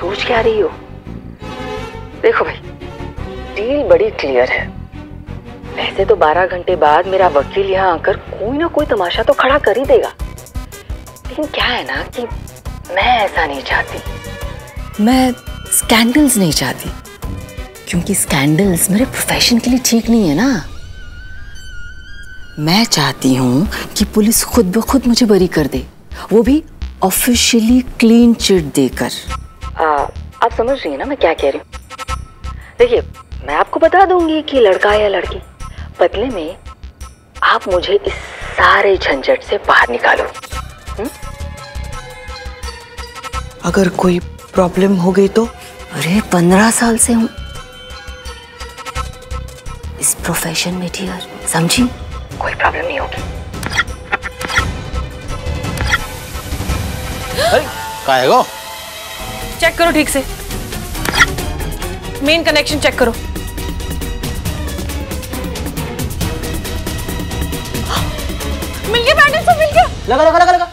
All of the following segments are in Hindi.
सोच क्या रही हो? देखो भाई डील बड़ी क्लियर है। वैसे तो 12 घंटे बाद मेरा वकील यहाँ आकर कोई ना कोई तमाशा तो खड़ा कर ही देगा। लेकिन क्या है ना कि मैं ऐसा नहीं चाहती। मैं स्कैंडल्स नहीं चाहती। क्योंकि स्कैंडल्स मेरे प्रोफेशन के लिए ठीक नहीं है ना। मैं चाहती हूँ कि पुलिस खुद ब खुद मुझे बरी कर दे। वो भी ऑफिशियली क्लीन चिट देकर। आप समझ रही हैं ना मैं क्या कह रही हूँ? देखिए मैं आपको बता दूँगी कि लड़का या लड़की बदले में आप मुझे इस सारे झंझट से बाहर निकालो। हुँ? अगर कोई प्रॉब्लम हो गई तो? अरे पंद्रह साल से हूँ। इस प्रोफेशन में डियर समझी? कोई प्रॉब्लम नहीं होगी। का वो चेक करो ठीक से। मेन कनेक्शन चेक करो। मिल गया मिल गया। लगा लगा लगा लगा।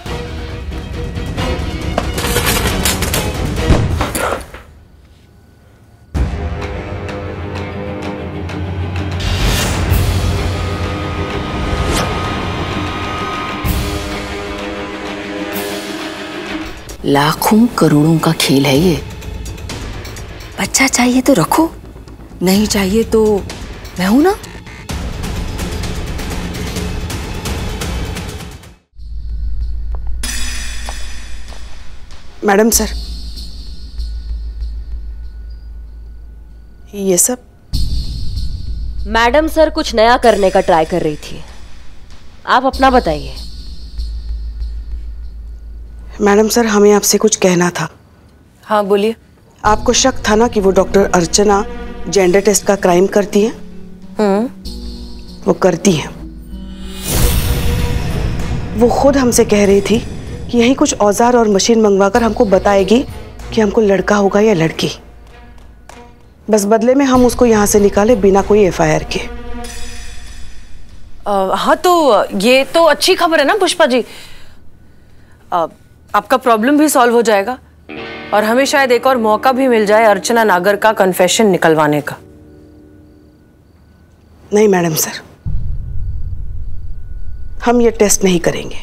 लाखों करोड़ों का खेल है ये। बच्चा चाहिए तो रखो नहीं चाहिए तो मैं हूँ ना? मैडम सर ये सब? मैडम सर कुछ नया करने का ट्राई कर रही थी। आप अपना बताइए। मैडम सर हमें आपसे कुछ कहना था। हाँ बोलिए। आपको शक था ना कि वो डॉक्टर अर्चना जेंडर टेस्ट का क्राइम करती है? हम्म। वो करती है। वो खुद हमसे कह रही थी कि यहीं कुछ औज़ार और मशीन मंगवाकर हमको बताएगी कि हमको लड़का होगा या लड़की। बस बदले में हम उसको यहाँ से निकाले बिना कोई एफआईआर के अ, हाँ तो ये तो अच्छी खबर है ना पुष्पा जी। अ, आपका प्रॉब्लम भी सॉल्व हो जाएगा। और हमें शायद एक और मौका भी मिल जाए अर्चना नागर का कन्फेशन निकलवाने का। नहीं मैडम सर हम ये टेस्ट नहीं करेंगे।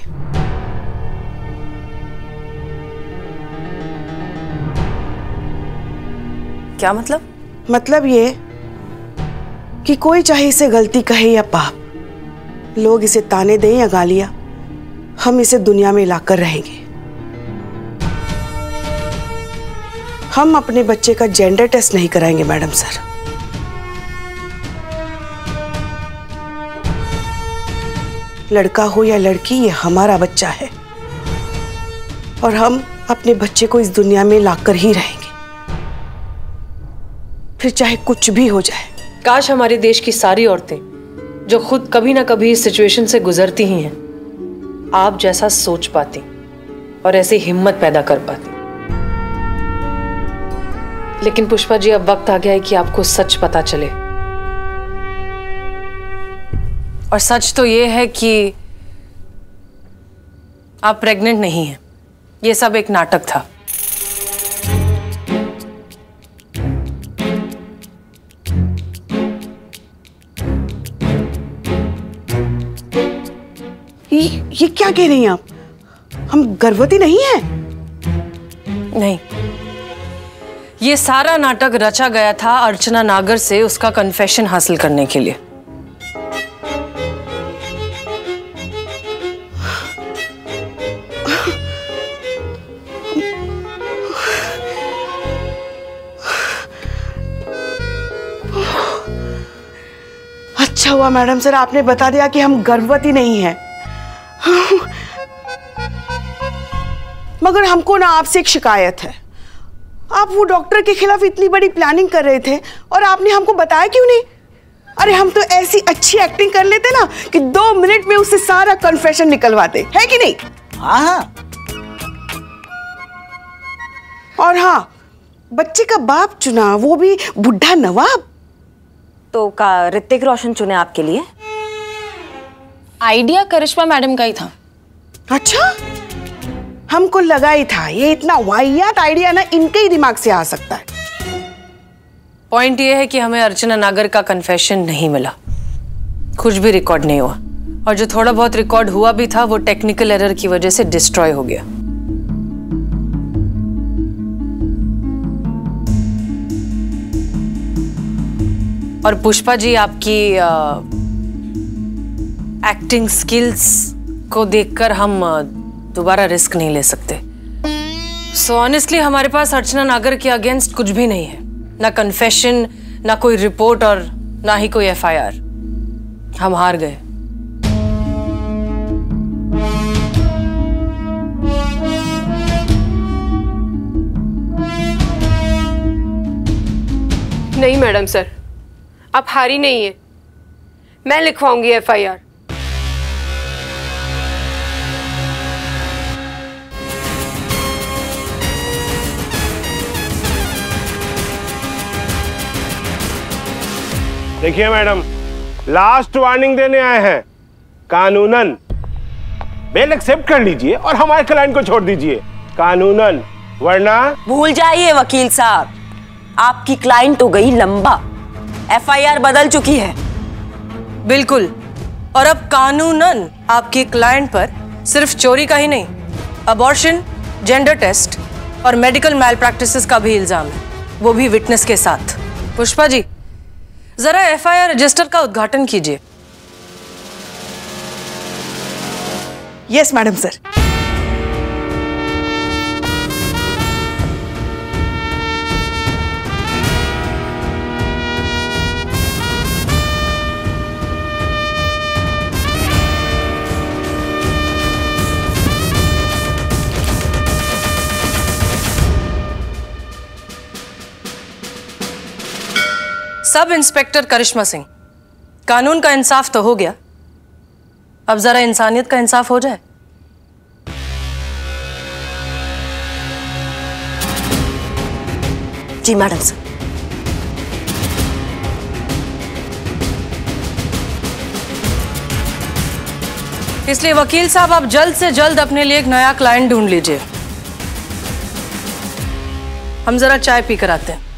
क्या मतलब? मतलब ये कि कोई चाहे इसे गलती कहे या पाप लोग इसे ताने दें या गालियाँ हम इसे दुनिया में लाकर रहेंगे। हम अपने बच्चे का जेंडर टेस्ट नहीं कराएँगे, मैडम सर। लड़का हो या लड़की, ये हमारा बच्चा है। और हम अपने बच्चे को इस दुनिया में लाकर ही रहेंगे। फिर चाहे कुछ भी हो जाए। काश हमारे देश की सारी औरतें, जो खुद कभी ना कभी इस सिचुएशन से गुजरती ही हैं, आप जैसा सोच पाती और ऐसी हिम्मत पैदा कर पाती। लेकिन पुष्पा जी अब वक्त आ गया है कि आपको सच पता चले। और सच तो ये है कि आप प्रेग्नेंट नहीं हैं। ये सब एक नाटक था। ये, ये क्या कह रही हैं आप? हम गर्भवती नहीं हैं? नहीं। ये सारा नाटक रचा गया था अर्चना नागर से उसका कन्फेशन हासिल करने के लिए। अच्छा हुआ मैडम सर, आपने बता दिया कि हम गर्भवती नहीं हैं। मगर हमको ना आपसे एक शिकायत है। आप वो डॉक्टर के खिलाफ इतनी बड़ी प्लानिंग कर रहे थे और आपने हमको बताया क्यों नहीं? अरे हम तो ऐसी अच्छी एक्टिंग कर लेते ना कि दो मिनट में उससे सारा कन्फेशन निकलवाते। है कि नहीं? हाँ हाँ। और हाँ बच्चे का बाप चुना वो भी बुढ़ा नवाब? तो का ऋतिक रोशन चुने आपके लिए? आइडिया करिश्मा मैडम का ही था। अच्छा? हमको लगा ही था, ये इतना वाहियात आइडिया ना, इनके ही दिमाग से आ सकता है। पॉइंट ये है कि हमें अर्चना नागर का कन्फेशन नहीं मिला। कुछ भी रिकॉर्ड नहीं हुआ। और जो थोड़ा बहुत रिकॉर्ड हुआ भी था, वो टेक्निकल एरर की वजह से डिस्ट्रॉय हो गया। और पुष्पा जी, आपकी एक्टिंग स्किल्स को देखकर हम दोबारा रिस्क नहीं ले सकते। सो ऑनेस्टली हमारे पास अर्चना नागर के अगेंस्ट कुछ भी नहीं है। ना कन्फेशन ना कोई रिपोर्ट और ना ही कोई एफआईआर हम हार गए। नहीं, मैडम सर, आप हारी नहीं है। मैं लिखवाऊँगी एफआईआर देखिए मैडम लास्ट वार्निंग देने आए हैं। कानूनन। बेल एक्सेप्ट कर लीजिए और हमारे क्लाइंट को छोड़ दीजिए। कानूनन, वरना भूल जाइए वकील साहब। आपकी क्लाइंट तो गई लंबा। एफआईआर बदल चुकी है। बिल्कुल। और अब कानूनन आपकी क्लाइंट पर सिर्फ़ चोरी का ही नहीं अबॉर्शन जेंडर टेस्ट और मेडिकल मैल का भी इल्ज़ाम है। वो भी विटनेस के साथ। पुष्पा जी जरा एफआईआर रजिस्टर का उद्घाटन कीजिए। Yes madam sir sub inspector Karishma Singh. कानून का इंसाफ तो हो गया। अब जरा इंसानियत का इंसाफ हो जाए। जी मैडम सर। इसलिए वकील साहब आप जल्द से जल्द अपने लिए एक नया क्लाइंट ढूंढ लीजिए। हम जरा चाय पी कर आते हैं।